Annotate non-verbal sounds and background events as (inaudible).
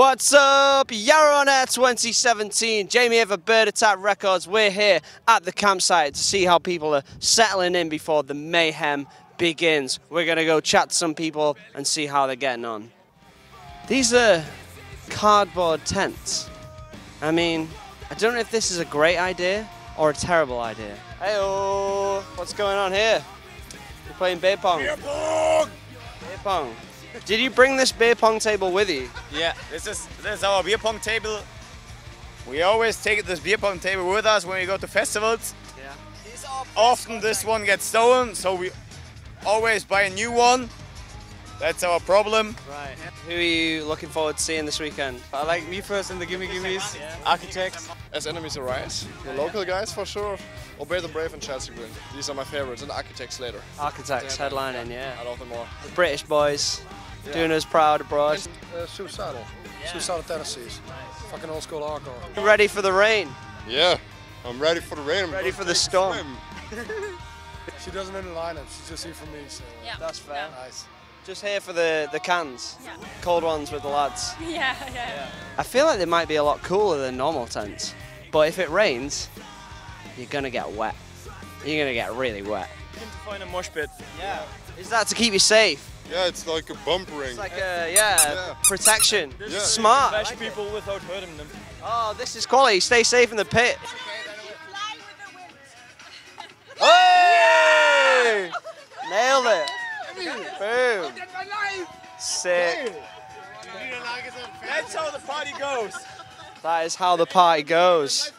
What's up? Jera on Air 2017. Jamie Ever Bird Attack Records. We're here at the campsite to see how people are settling in before the mayhem begins. We're going to go chat to some people and see how they're getting on. These are cardboard tents. I mean, I don't know if this is a great idea or a terrible idea. Hey, what's going on here? You're playing beer pong. Beer pong! Beer pong. Did you bring this beer pong table with you? Yeah, this is this is our beer pong table. We always take this beer pong table with us when we go to festivals. Yeah. Often this one gets stolen, so we always buy a new one. That's our problem. Right. Who are you looking forward to seeing this weekend? I like me first and the Gimme Gimmes, Architects. As Enemies Arise, the local guys for sure. Obey the Brave and Chelsea Grin. These are my favorites, and Architects later. Architects headlining, yeah. I love them more. The British boys doing us proud abroad. Uh, suicidal. Suicidal tendencies. Fucking old school hardcore. You Ready for the rain? Yeah, I'm ready for the rain. I'm Ready for the storm. (laughs) She doesn't in the lineup. She's just here for me. So Yeah. That's fair. nice. Just here for the, the cans. Yeah. Cold ones with the lads. (laughs) Yeah, yeah. I feel like they might be a lot cooler than normal tents. But if it rains, you're gonna get wet. You're gonna get really wet. find a mosh pit. Yeah. Is that to keep you safe? Yeah, it's like a bump ring. It's like a, yeah, Yeah. protection. Yeah. Smart. Bash like it. without hurting them. Oh, this is quality. Stay safe in the pit. (laughs) Hey! Nailed it. (laughs) Boom. Sick. That's how the party goes. That is how the party goes.